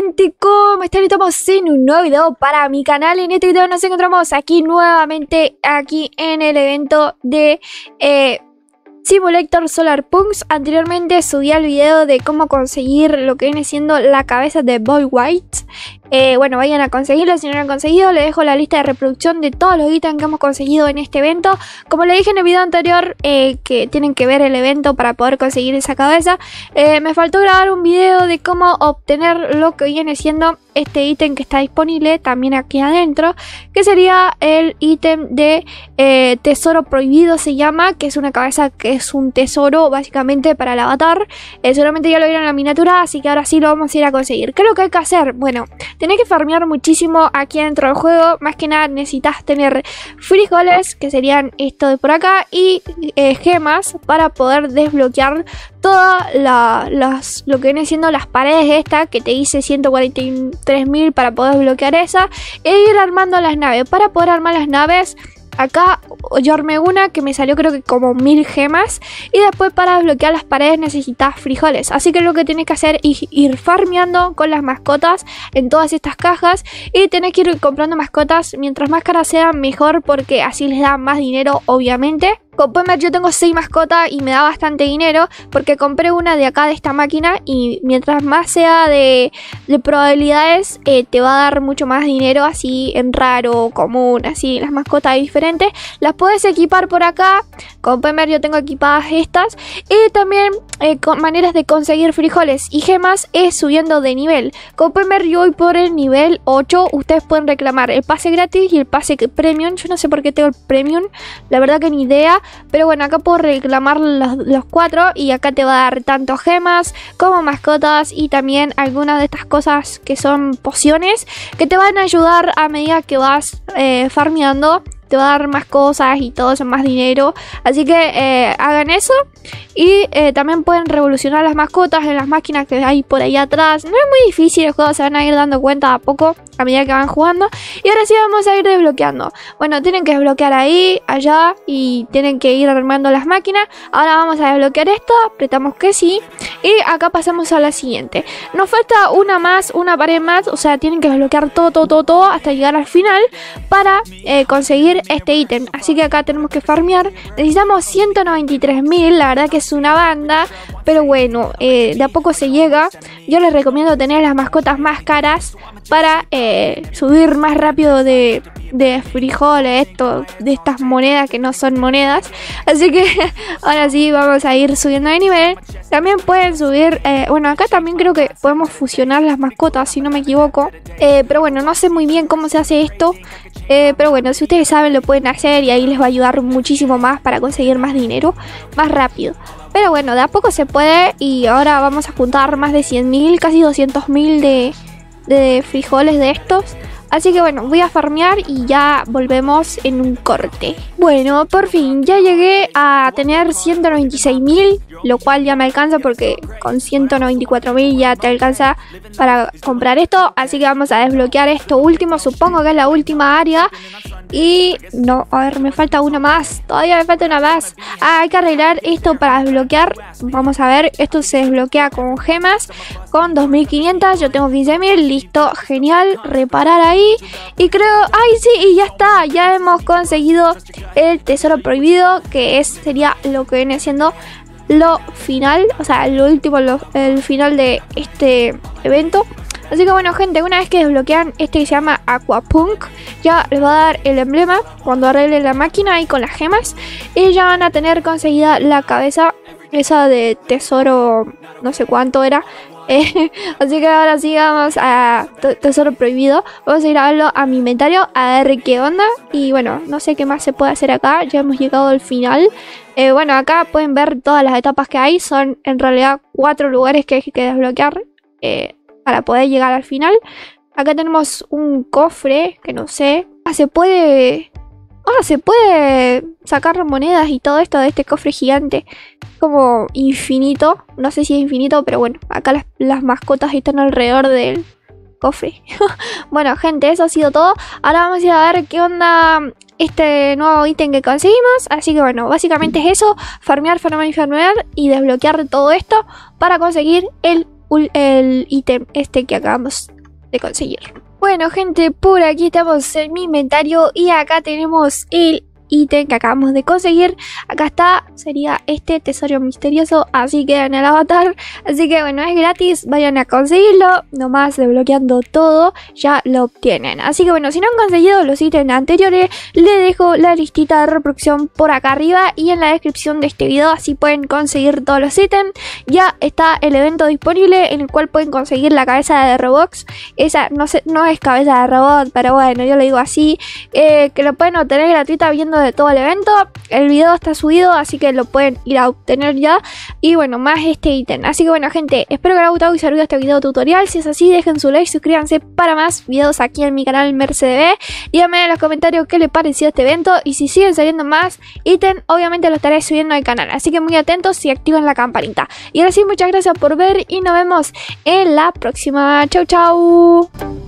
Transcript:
gente, ¿cómo están? Estamos en un nuevo video para mi canal. En este video nos encontramos aquí nuevamente, aquí en el evento de eh, Simulator Solar Punks. Anteriormente subí el video de cómo conseguir lo que viene siendo la cabeza de Boy White. Eh, bueno, vayan a conseguirlo. Si no lo han conseguido, les dejo la lista de reproducción de todos los ítems que hemos conseguido en este evento. Como le dije en el video anterior, eh, que tienen que ver el evento para poder conseguir esa cabeza, eh, me faltó grabar un video de cómo obtener lo que viene siendo este ítem que está disponible también aquí adentro, que sería el ítem de tesoro prohibido se llama, que es una cabeza que es un tesoro básicamente para el avatar. solamente ya lo vieron en la miniatura, así que ahora sí lo vamos a ir a conseguir. ¿Qué es lo que hay que hacer? Bueno, Tenés que farmear muchísimo aquí dentro del juego. Más que nada necesitas tener frijoles, que serían esto de por acá, y eh, gemas para poder desbloquear todas las, lo que viene siendo las paredes esta, que te dice 143.000 para poder desbloquear esa, e ir armando las naves. Para poder armar las naves Acá yo armé una que me salió creo que como mil gemas. Y después para desbloquear las paredes necesitas frijoles. Así que lo que tienes que hacer es ir farmeando con las mascotas en todas estas cajas. Y tenés que ir comprando mascotas. Mientras más caras sean mejor porque así les da más dinero obviamente. Pueden ver yo tengo 6 mascotas y me da bastante dinero porque compré una de acá de esta máquina y mientras más sea de, probabilidades eh, te va a dar mucho más dinero así en raro, común, así las mascotas diferentes. Las puedes equipar por acá, pueden ver yo tengo equipadas estas y también eh, con maneras de conseguir frijoles y gemas es subiendo de nivel. Como pueden ver yo por el nivel 8, ustedes pueden reclamar el pase gratis y el pase premium. Yo no sé por qué tengo el premium, la verdad que ni idea. Pero bueno, acá puedo reclamar los, cuatro y acá te va a dar tanto gemas como mascotas y también algunas de estas cosas que son pociones que te van a ayudar a medida que vas eh, farmeando te va a dar más cosas y todo eso, más dinero. Así que eh, hagan eso. Y eh, también pueden revolucionar las mascotas en las máquinas que hay por ahí atrás. No es muy difícil el juego, se van a ir dando cuenta a poco a medida que van jugando. Y ahora sí vamos a ir desbloqueando. Bueno, tienen que desbloquear ahí, allá y tienen que ir armando las máquinas. Ahora vamos a desbloquear esto, apretamos que sí. Y acá pasamos a la siguiente. Nos falta una más, una pared más. O sea, tienen que desbloquear todo, todo, todo, todo hasta llegar al final para eh, conseguir este ítem. Así que acá tenemos que farmear. Necesitamos 193.000, la verdad que es una banda. Pero bueno, eh, de a poco se llega. Yo les recomiendo tener las mascotas más caras para eh, subir más rápido de, de frijoles, esto, de estas monedas que no son monedas. Así que ahora sí vamos a ir subiendo de nivel. También pueden subir, eh, bueno, acá también creo que podemos fusionar las mascotas, si no me equivoco. pero bueno, no sé muy bien cómo se hace esto. pero bueno, si ustedes saben lo pueden hacer y ahí les va a ayudar muchísimo más para conseguir más dinero, más rápido. Pero bueno, de a poco se puede y ahora vamos a juntar más de 100.000, casi 200.000 de, de frijoles de estos. Así que bueno, voy a farmear y ya volvemos en un corte. Bueno, por fin ya llegué a tener 196.000, lo cual ya me alcanza porque con 194.000 ya te alcanza para comprar esto. Así que vamos a desbloquear esto último, supongo que es la última área. Y no, a ver, me falta una más. Todavía me falta una más. Ah, hay que arreglar esto para desbloquear. Vamos a ver, esto se desbloquea con gemas. Con 2500, yo tengo 15000. Listo, genial. Reparar ahí. Y creo, ay sí, y ya está. Ya hemos conseguido el tesoro prohibido. Que es, sería lo que viene siendo lo final. O sea, lo último, el final de este evento. Así que bueno gente, una vez que desbloquean este que se llama Aquapunk, ya les va a dar el emblema cuando arreglen la máquina ahí con las gemas. Y ya van a tener conseguida la cabeza esa de tesoro, no sé cuánto era. Eh, así que ahora sí vamos a Tesoro Prohibido. Vamos a ir a verlo a mi inventario, a ver qué onda. Y bueno, no sé qué más se puede hacer acá. Ya hemos llegado al final. Eh, bueno, acá pueden ver todas las etapas que hay. Son en realidad cuatro lugares que hay que desbloquear. Eh, para poder llegar al final. Acá tenemos un cofre que no sé. Ah, se puede... Ah, se puede sacar monedas y todo esto de este cofre gigante. Como infinito. No sé si es infinito, pero bueno. Acá las, mascotas están alrededor del cofre. bueno, gente, eso ha sido todo. Ahora vamos a ir a ver qué onda este nuevo ítem que conseguimos. Así que bueno, básicamente es eso. Farmear, farmear y farmear. Y desbloquear todo esto para conseguir el el ítem este que acabamos de conseguir. Bueno gente, por aquí estamos en mi inventario y acá tenemos el ítem que acabamos de conseguir. Acá está, sería este tesoro misterioso, así que en el avatar. Así que bueno, es gratis, vayan a conseguirlo. Nomás desbloqueando todo, ya lo obtienen. Así que bueno, si no han conseguido los ítems anteriores, les dejo la listita de reproducción por acá arriba y en la descripción de este video, así pueden conseguir todos los ítems. Ya está el evento disponible en el cual pueden conseguir la cabeza de Robux. Esa no, sé, no es cabeza de robot, pero bueno, yo lo digo así. Eh, que lo pueden obtener gratuita viendo de todo el evento. El video está subido, así que lo pueden ir a obtener ya. Y bueno, más este ítem. Así que bueno, gente, espero que les haya gustado y servido este video tutorial. Si es así, dejen su like, suscríbanse para más videos aquí en mi canal MerceDB. Díganme en los comentarios qué les pareció este evento y si siguen saliendo más ítem, obviamente lo estaré subiendo al canal. Así que muy atentos y activen la campanita. Y ahora sí, muchas gracias por ver y nos vemos en la próxima. Chau, chau.